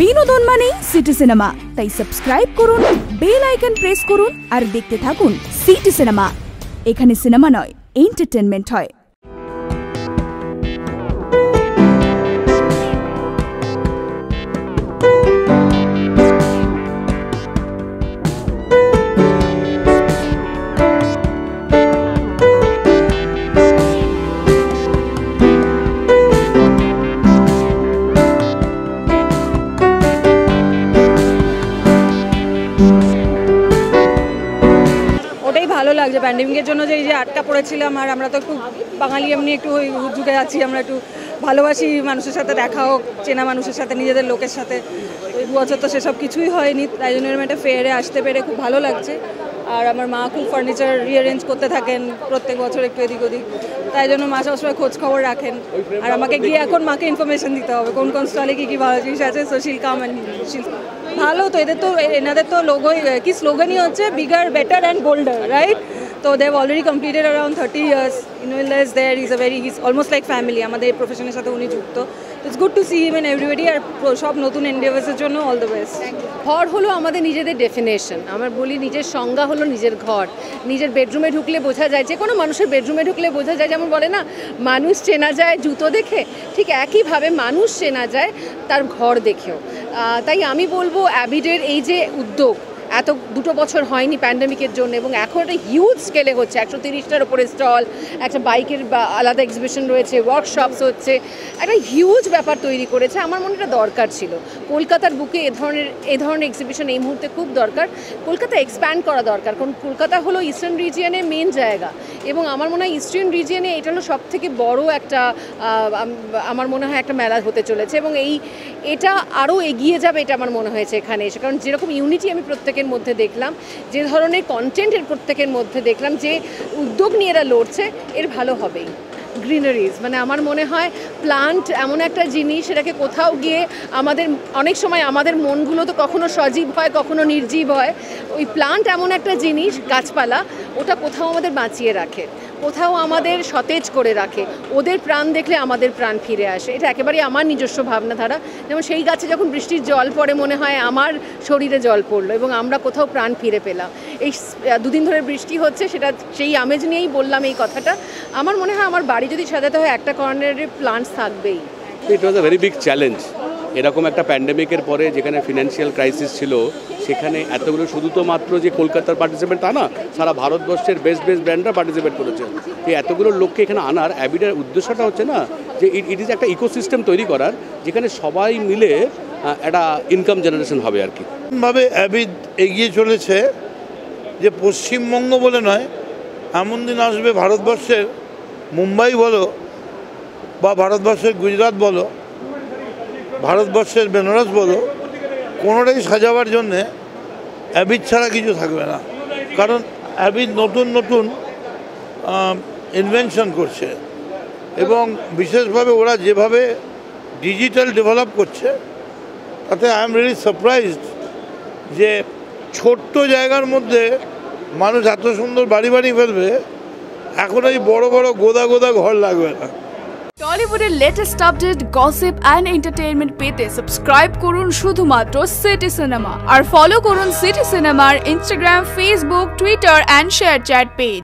বিনোদন মানেই city cinema. তাই সাবস্ক্রাইব করুন বেল আইকন প্রেস করুন আর দেখতে থাকুন সিটি সিনেমা। এখানে সিনেমা নয় এন্টারটেনমেন্ট হয়। ভালো প্যান্ডেমিকের জন্য যে এই যে আটকা পড়েছিলাম, আর আমরা তো একটু বাঙালি এমনি একটু ওই ঝুঁকে আছি, আমরা একটু ভালোবাসি মানুষের সাথে দেখা হোক, চেনা মানুষের সাথে, নিজেদের লোকের সাথে। ওই বছর তো সেসব কিছুই হয়নি, তাই জন্য এরকম একটা ফেয়ারে আসতে পেরে খুব ভালো লাগছে। আর আমার মা খুব ফার্নিচার রিঅ্যারেঞ্জ করতে থাকেন প্রত্যেক বছর একটু এদিক ওদিক। তাই জন্য মা সবসময় খোঁজ খবর রাখেন। আর আমাকে গিয়ে এখন মাকে ইনফরমেশন দিতে হবে, কোন কোন স্টলে কী কী ভালো জিনিস আছে। সো শিল কাম ভালো তো, এদের তো এনাদের তো লোগোই কি স্লোগানই হচ্ছে? Bigger better and golder right তো Dev already completed around thirty years and well is there is a very is almost like family আমাদের প্রফেশনের সাথে উনি যুক্ত। It's good to see him and everybody আর সব নতুন এন্ডিয়ার্সের জন্য অল দ্য বেস্ট ঘর হলো আমাদের নিজেদের ডেফিনেশন আমার বলি নিজের সংজ্ঞা হলো নিজের ঘর। নিজের বেডরুমে ঢুকলে বোঝা যায়, যে কোনো মানুষের বেডরুমে ঢুকলে বোঝা যায়, যেমন বলে না, মানুষ চেনা যায় জুতো দেখে, ঠিক একইভাবে মানুষ চেনা যায় তার ঘর দেখেও। তাই আমি বলব অ্যাবিডের এই যে উদ্যোগ এত দুটো বছর হয়নি প্যান্ডেমিকের জন্য এবং এখন একটা হিউজ স্কেলে হচ্ছে। একশো তিরিশটার ওপরে স্টল একটা বাইকের আলাদা এক্সিবিশন রয়েছে ওয়ার্কশপস হচ্ছে, একটা হিউজ ব্যাপার তৈরি করেছে। আমার মনে এটা দরকার ছিল। কলকাতার বুকে এ ধরনের এ ধরনের এক্সিবিশন এই মুহূর্তে খুব দরকার। কলকাতা এক্সপ্যান্ড করা দরকার, কারণ কলকাতা হলো ইস্টার্ন রিজিয়নের মেন জায়গা। এবং আমার মনে হয় ইস্টার্ন রিজিয়নে এটা হলো সব থেকে বড় একটা আমার মনে হয় একটা মেলা হতে চলেছে। এবং এই, এটা আরও এগিয়ে যাবে এটা আমার মনে হয়েছে এখানে এসে। কারণ যেরকম ইউনিটি আমি প্রত্যেকের মধ্যে দেখলাম, যে ধরনের কন্টেন্টের প্রত্যেকের মধ্যে দেখলাম যে উদ্যোগ নিয়ে এরা লড়ছে, এর ভালো হবেই। গ্রিনারিজ মানে আমার মনে হয় প্লান্ট এমন একটা জিনিস এটাকে কোথাও গিয়ে আমাদের, অনেক সময় আমাদের মনগুলো তো কখনো সজীব হয়, কখনো নির্জীব হয়। ওই প্লান্ট এমন একটা জিনিস, গাছপালা, ওটা কোথাও আমাদের বাঁচিয়ে রাখে। কোথাও আমাদের সতেজ করে রাখে। ওদের প্রাণ দেখলে আমাদের প্রাণ ফিরে আসে। এটা একেবারেই আমার নিজস্ব ভাবনাধারা। যেমন সেই গাছে যখন বৃষ্টির জল পড়ে মনে হয় আমার শরীরে জল পড়ল এবং আমরা কোথাও প্রাণ ফিরে পেলাম। এই দুদিন ধরে বৃষ্টি হচ্ছে, সেটা সেই আমেজ নিয়েই বললাম এই কথাটা। আমার মনে হয় আমার বাড়ি যদি সাজাতে হয়, একটা কর্নারে প্লান্টস থাকবেই। It was a very big challenge এরকম একটা প্যান্ডেমিকের পরে যেখানে ফিনান্সিয়াল ক্রাইসিস ছিল সেখানে এতগুলো, শুধু তো মাত্র যে কলকাতার পার্টিসিপেট তা না, সারা ভারতবর্ষের বেস্ট বেস্ট ব্র্যান্ডরা পার্টিসিপেট করেছে। এই এতগুলো লোককে এখানে আনার অ্যাবিডের উদ্দেশ্যটা হচ্ছে না, যে ইট ইজ একটা ইকোসিস্টেম তৈরি করার, যেখানে সবাই মিলে একটা ইনকাম জেনারেশন হবে আর কি। ভাবে অ্যাবিদ এগিয়ে চলেছে, যে পশ্চিমবঙ্গ বলে নয়, এমন দিন আসবে ভারতবর্ষের, মুম্বাই বলো, বা ভারতবর্ষের গুজরাট বলো, ভারতবর্ষের বেনারস বলো, কোনোটাই সাজাবার জন্যে অ্যাবিদ ছাড়া কিছু থাকবে না। কারণ অ্যাবিদ নতুন নতুন ইনভেনশন করছে এবং বিশেষভাবে ওরা যেভাবে ডিজিটাল ডেভেলপ করছে, তাতে আই এম রিয়েলি সারপ্রাইজড যে ছোট্ট জায়গার মধ্যে মানুষ এত সুন্দর বাড়ি বাড়ি ফেলবে, এখন এই বড় বড় গোদা গোদা ঘর লাগবে না। টলিউডের latest update gossip and entertainment পেতে সাবস্ক্রাইব করুন শুধুমাত্র সিটি সিনেমা আর ফলো করুন সিটি সিনেমার Instagram Facebook Twitter and ShareChat page